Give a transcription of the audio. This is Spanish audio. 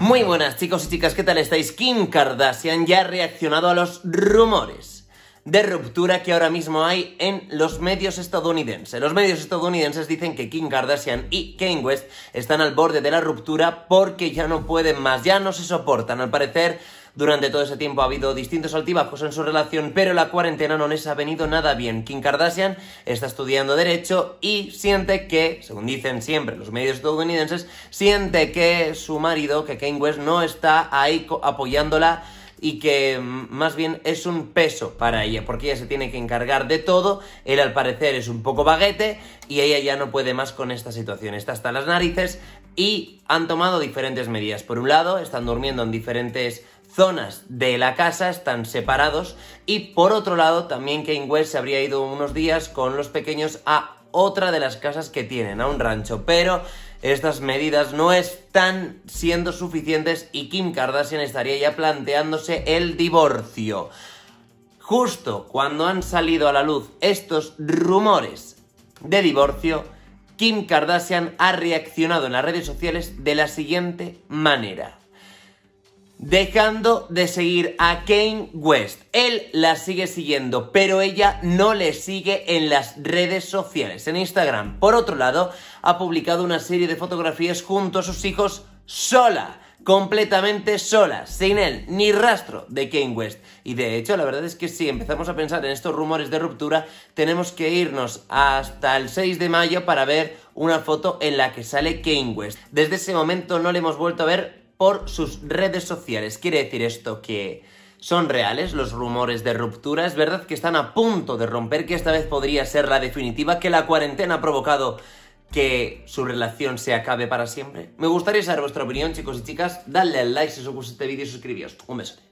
Muy buenas chicos y chicas, ¿qué tal estáis? Kim Kardashian ya ha reaccionado a los rumores de ruptura que ahora mismo hay en los medios estadounidenses. Los medios estadounidenses dicen que Kim Kardashian y Kanye West están al borde de la ruptura porque ya no pueden más, ya no se soportan. Al parecer, durante todo ese tiempo ha habido distintos altibajos en su relación, pero la cuarentena no les ha venido nada bien. Kim Kardashian está estudiando Derecho y siente que, según dicen siempre los medios estadounidenses, siente que su marido, que Kanye West, no está ahí apoyándola y que mm, más bien es un peso para ella, porque ella se tiene que encargar de todo, él al parecer es un poco baguete y ella ya no puede más con esta situación, está hasta las narices y han tomado diferentes medidas. Por un lado, están durmiendo en diferentes zonas de la casa, están separados. Y por otro lado también Kane West se habría ido unos días con los pequeños a otra de las casas que tienen, a un rancho, pero estas medidas no están siendo suficientes y Kim Kardashian estaría ya planteándose el divorcio. Justo cuando han salido a la luz estos rumores de divorcio, Kim Kardashian ha reaccionado en las redes sociales de la siguiente manera dejando de seguir a Kane West. Él la sigue siguiendo, pero ella no le sigue en las redes sociales, en Instagram. Por otro lado, ha publicado una serie de fotografías junto a sus hijos sola. Completamente sola, sin él, ni rastro de Kane West. Y de hecho, la verdad es que si empezamos a pensar en estos rumores de ruptura, tenemos que irnos hasta el 6 de mayo para ver una foto en la que sale Kane West. Desde ese momento no le hemos vuelto a ver por sus redes sociales. Quiere decir esto que son reales los rumores de ruptura. Es verdad que están a punto de romper, que esta vez podría ser la definitiva, que la cuarentena ha provocado que su relación se acabe para siempre. Me gustaría saber vuestra opinión, chicos y chicas. Dadle al like si os gusta este vídeo y suscribíos. Un beso.